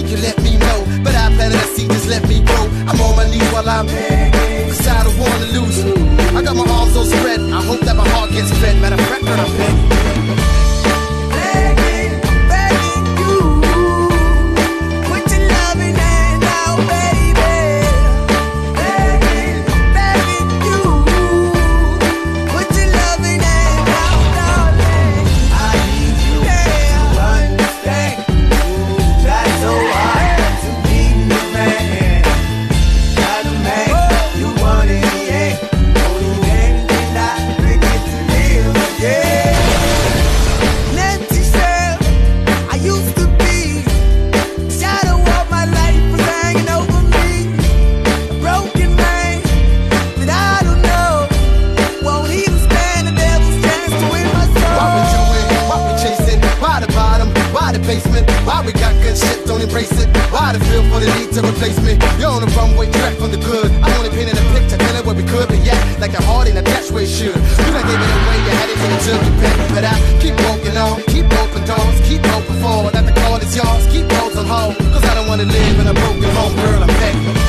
You can let me know, but I better see, just let me go. I'm on my knees while I'm. the drill for the need to replace me. You're on the runway track for the good. I only painted a picture, tell what we could, but yeah, like the heart in a dash way should. You done gave it away, you had it in the you paid, but I keep walking on, keep open doors, keep open forward. that the call is yours, keep those on hold, cause I don't wanna live in a broken home, girl, I'm back.